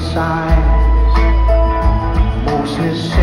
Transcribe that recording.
signs, Moses.